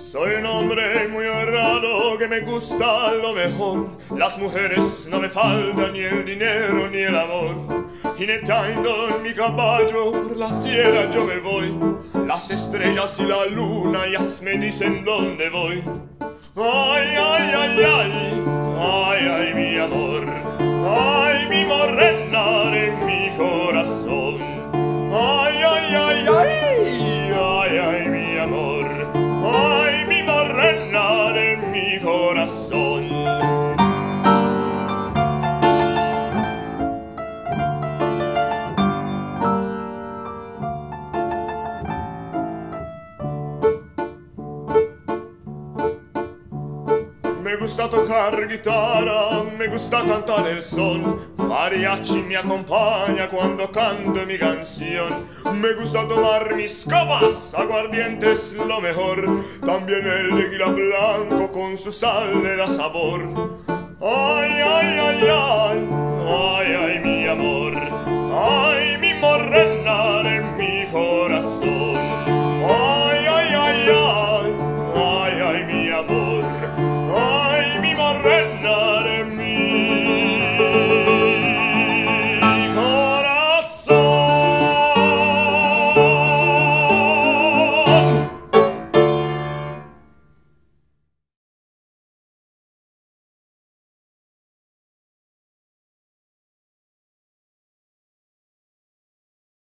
Soy un hombre muy honrado que me gusta lo mejor. Las mujeres no me faltan ni el dinero ni el amor. Jinetando en mi caballo por la sierra yo me voy. Las estrellas y la luna ya me dicen dónde voy. Ay, ay, ay, ay, ay, ay, mi amor. Ay, mi morena de mi corazón. Corazón. Me gusta tocar guitarra, me gusta cantar el son. Mariachi me acompaña cuando canto mi canción. Me gusta tomar mis copas, aguardientes lo mejor. También el tequila blanco con su sal le da sabor. Ay, ay, ay, ay, it